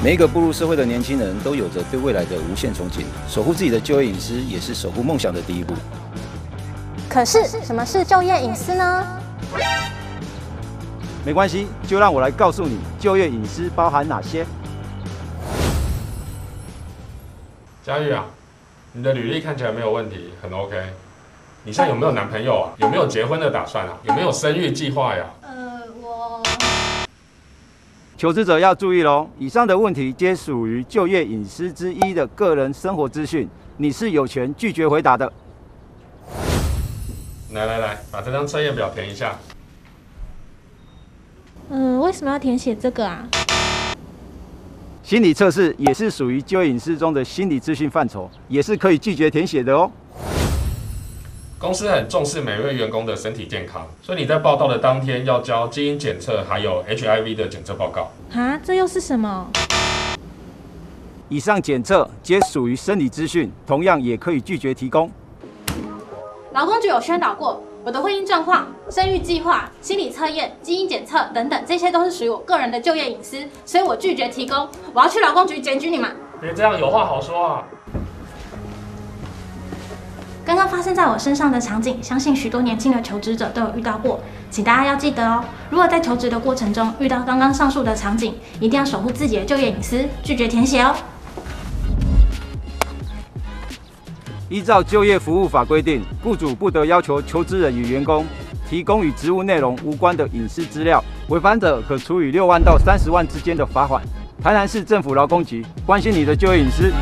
每一个步入社会的年轻人都有着对未来的无限憧憬，守护自己的就业隐私也是守护梦想的第一步。可是，什么是就业隐私呢？没关系，就让我来告诉你，就业隐私包含哪些。佳玉啊，你的履历看起来没有问题，很 OK。你现在有没有男朋友啊？有没有结婚的打算啊？有没有生育计划呀？求职者要注意喽，以上的问题皆属于就业隐私之一的个人生活资讯，你是有权拒绝回答的。来来来，把这张测验表填一下。嗯，为什么要填写这个啊？心理测试也是属于就业隐私中的心理资讯范畴，也是可以拒绝填写的哦。公司很重视每位员工的身体健康，所以你在报道的当天要交基因检测还有 HIV 的检测报告。啊，这又是什么？以上检测皆属于生理资讯，同样也可以拒绝提供。劳工局有宣导过，我的婚姻状况、生育计划、心理测验、基因检测等等，这些都是属于我个人的就业隐私，所以我拒绝提供。我要去劳工局检举你们。别这样，有话好说啊！刚刚发生在我身上的场景，相信许多年轻的求职者都有遇到过，请大家要记得哦。如果在求职的过程中遇到刚刚上述的场景，一定要守护自己的就业隐私，拒绝填写哦。依照就业服务法规定，雇主不得要求求职人与员工提供与职务内容无关的隐私资料，违反者可处以六万到三十万之间的罚款。台南市政府劳工局关心你的就业隐私。